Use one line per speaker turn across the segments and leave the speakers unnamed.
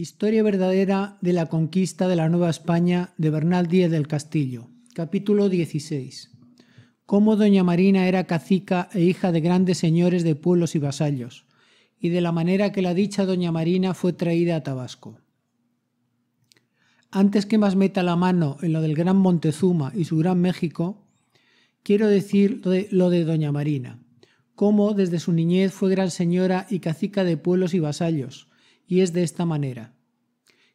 Historia verdadera de la conquista de la Nueva España de Bernal Díaz del Castillo. Capítulo 16. Cómo doña Marina era cacica e hija de grandes señores de pueblos y vasallos, y de la manera que la dicha doña Marina fue traída a Tabasco. Antes que más meta la mano en lo del Gran Montezuma y su Gran México, quiero decir lo de, lo de doña Marina, cómo desde su niñez fue gran señora y cacica de pueblos y vasallos, y es de esta manera,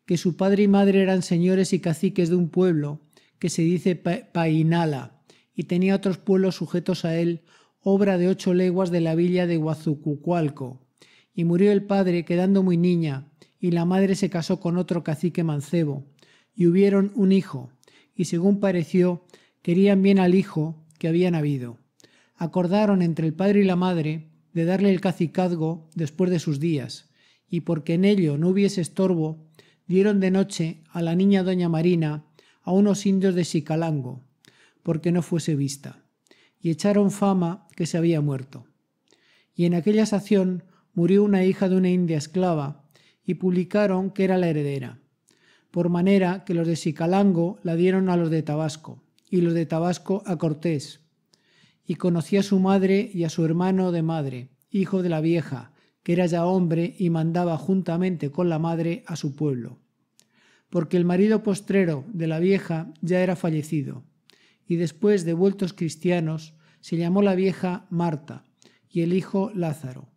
que su padre y madre eran señores y caciques de un pueblo que se dice Painala, y tenía otros pueblos sujetos a él, obra de ocho leguas de la villa de Guazucucualco, y murió el padre quedando muy niña, y la madre se casó con otro cacique mancebo, y hubieron un hijo, y según pareció, querían bien al hijo que habían habido. Acordaron entre el padre y la madre de darle el cacicazgo después de sus días, y porque en ello no hubiese estorbo, dieron de noche a la niña doña Marina a unos indios de Sicalango, porque no fuese vista, y echaron fama que se había muerto. Y en aquella sación murió una hija de una india esclava, y publicaron que era la heredera, por manera que los de Sicalango la dieron a los de Tabasco, y los de Tabasco a Cortés, y conocía a su madre y a su hermano de madre, hijo de la vieja, que era ya hombre y mandaba juntamente con la madre a su pueblo. Porque el marido postrero de la vieja ya era fallecido, y después de vueltos cristianos se llamó la vieja Marta y el hijo Lázaro.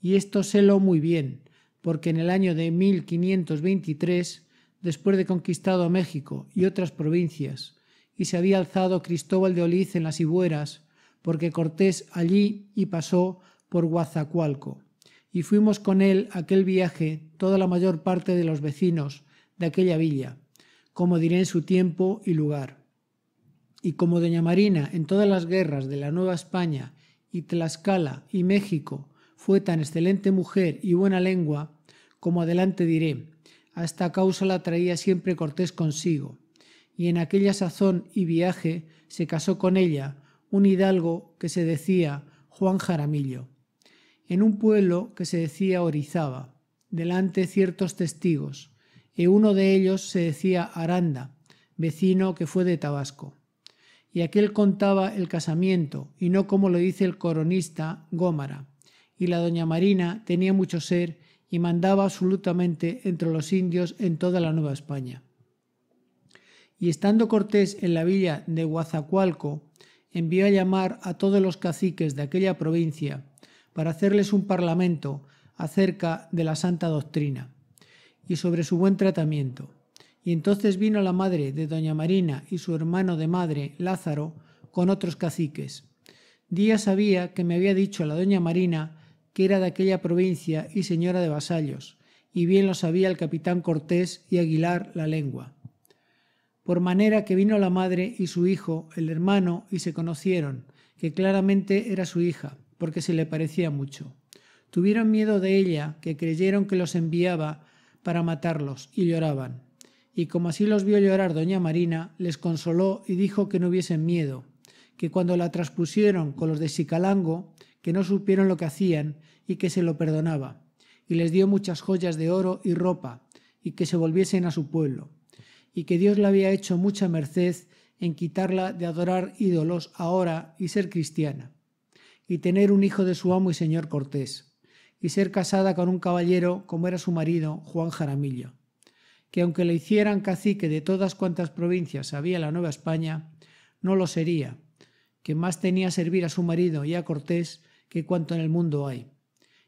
Y esto sélo muy bien, porque en el año de 1523, después de conquistado México y otras provincias, y se había alzado Cristóbal de Oliz en las Ibueras, porque Cortés allí y pasó por Guazacualco y fuimos con él aquel viaje toda la mayor parte de los vecinos de aquella villa, como diré en su tiempo y lugar. Y como doña Marina en todas las guerras de la Nueva España y Tlaxcala y México fue tan excelente mujer y buena lengua, como adelante diré, a esta causa la traía siempre Cortés consigo, y en aquella sazón y viaje se casó con ella un hidalgo que se decía Juan Jaramillo en un pueblo que se decía Orizaba, delante ciertos testigos, y uno de ellos se decía Aranda, vecino que fue de Tabasco. Y aquel contaba el casamiento, y no como lo dice el coronista Gómara. Y la doña Marina tenía mucho ser y mandaba absolutamente entre los indios en toda la Nueva España. Y estando Cortés en la villa de Guazacualco, envió a llamar a todos los caciques de aquella provincia, para hacerles un parlamento acerca de la santa doctrina y sobre su buen tratamiento. Y entonces vino la madre de doña Marina y su hermano de madre, Lázaro, con otros caciques. Díaz sabía que me había dicho la doña Marina que era de aquella provincia y señora de vasallos, y bien lo sabía el capitán Cortés y Aguilar la lengua. Por manera que vino la madre y su hijo, el hermano, y se conocieron, que claramente era su hija, porque se le parecía mucho. Tuvieron miedo de ella, que creyeron que los enviaba para matarlos, y lloraban. Y como así los vio llorar doña Marina, les consoló y dijo que no hubiesen miedo, que cuando la traspusieron con los de Sicalango, que no supieron lo que hacían y que se lo perdonaba, y les dio muchas joyas de oro y ropa, y que se volviesen a su pueblo, y que Dios le había hecho mucha merced en quitarla de adorar ídolos ahora y ser cristiana y tener un hijo de su amo y señor Cortés, y ser casada con un caballero como era su marido, Juan Jaramillo, que aunque le hicieran cacique de todas cuantas provincias había la Nueva España, no lo sería, que más tenía servir a su marido y a Cortés que cuanto en el mundo hay.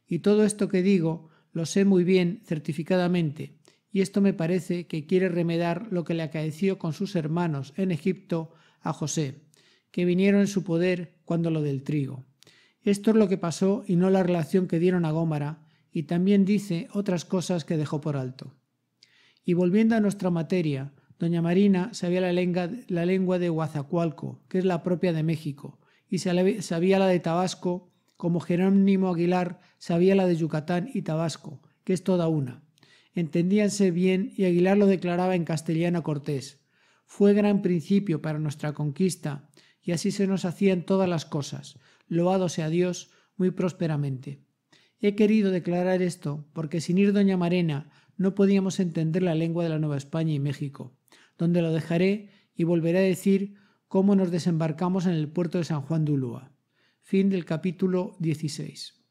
Y todo esto que digo lo sé muy bien certificadamente, y esto me parece que quiere remedar lo que le acaeció con sus hermanos en Egipto a José, que vinieron en su poder cuando lo del trigo. Esto es lo que pasó y no la relación que dieron a Gómara, y también dice otras cosas que dejó por alto. Y volviendo a nuestra materia, doña Marina sabía la lengua, la lengua de Guazacualco, que es la propia de México, y sabía la de Tabasco, como Jerónimo Aguilar sabía la de Yucatán y Tabasco, que es toda una. Entendíanse bien y Aguilar lo declaraba en castellano a Cortés. Fue gran principio para nuestra conquista, y así se nos hacían todas las cosas, loado sea Dios, muy prósperamente. He querido declarar esto porque sin ir doña Marena no podíamos entender la lengua de la Nueva España y México, donde lo dejaré y volveré a decir cómo nos desembarcamos en el puerto de San Juan de Ulúa. Fin del capítulo 16.